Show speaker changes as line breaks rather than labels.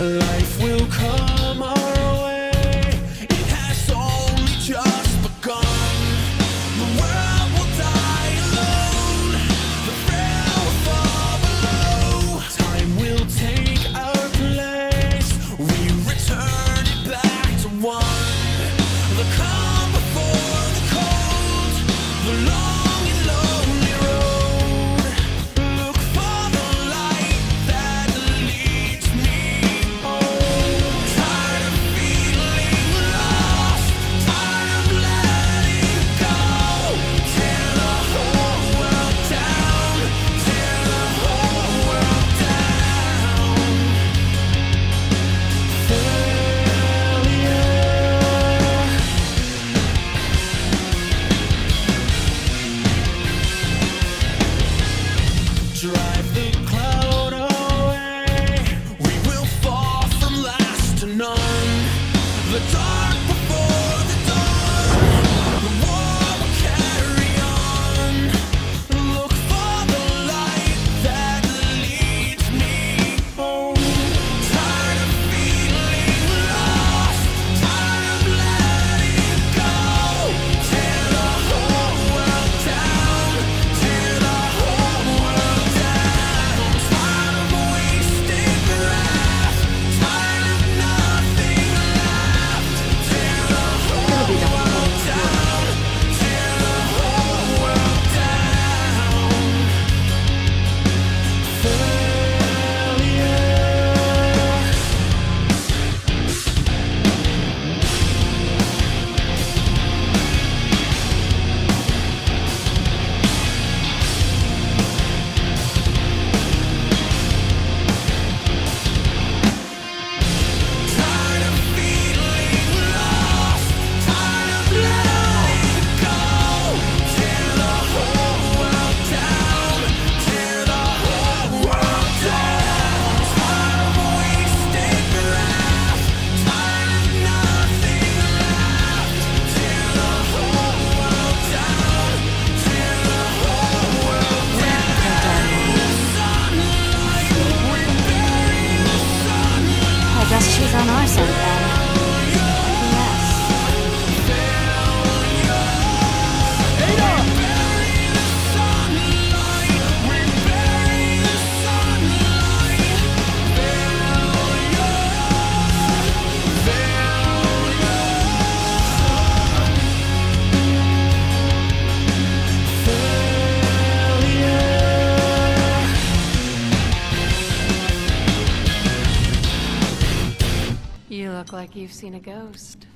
Life on
our side like you've seen a ghost.